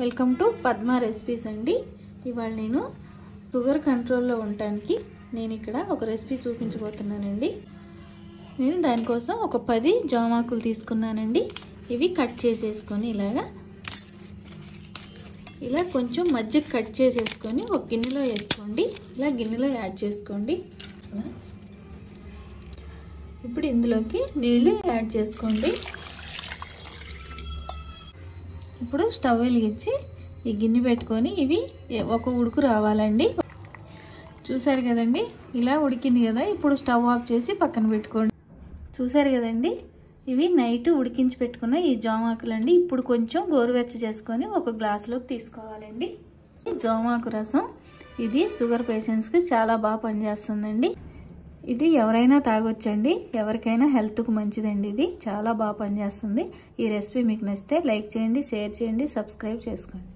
Welcome to Padma recipes అండి. ఇవాళ నేను షుగర్ కంట్రోల్లో ఉండటానికి నేను ఇక్కడ ఒక రెసిపీ చూపించబోతున్నానండి. నేను దానికోసం ఒక పది జామాకులు తీసుకున్నానండి. ఇవి కట్ చేసేసుకొని ఇలాగా ఇలా కొంచెం మధ్య కట్ చేసేసుకొని ఒక గిన్నెలో వేసుకోండి. ఇలా గిన్నెలో యాడ్ చేసుకోండి. ఇప్పుడు ఇందులోకి నీళ్ళు యాడ్ చేసుకోండి. ఇప్పుడు స్టవ్ వెలిగించి ఈ గిన్నె పెట్టుకొని ఇవి ఒక ఉడుకు రావాలండి. చూసారు కదండి? ఇలా ఉడికింది కదా. ఇప్పుడు స్టవ్ ఆఫ్ చేసి పక్కన పెట్టుకోండి. చూసారు కదండి? ఇవి నైట్ ఉడికించి పెట్టుకున్న ఈ జామాకులండి. ఇప్పుడు కొంచెం గోరువెచ్చ చేసుకొని ఒక గ్లాసులోకి తీసుకోవాలండి. జామాకు రసం. ఇది షుగర్ పేషెంట్స్కి చాలా బాగా పనిచేస్తుందండి. ఇది ఎవరైనా తాగొచ్చండి. ఎవరికైనా హెల్త్కు మంచిదండి ఇది. చాలా బాగా పనిచేస్తుంది. ఈ రెసిపీ మీకు నచ్చితే లైక్ చేయండి షేర్ చేయండి సబ్స్క్రైబ్ చేసుకోండి.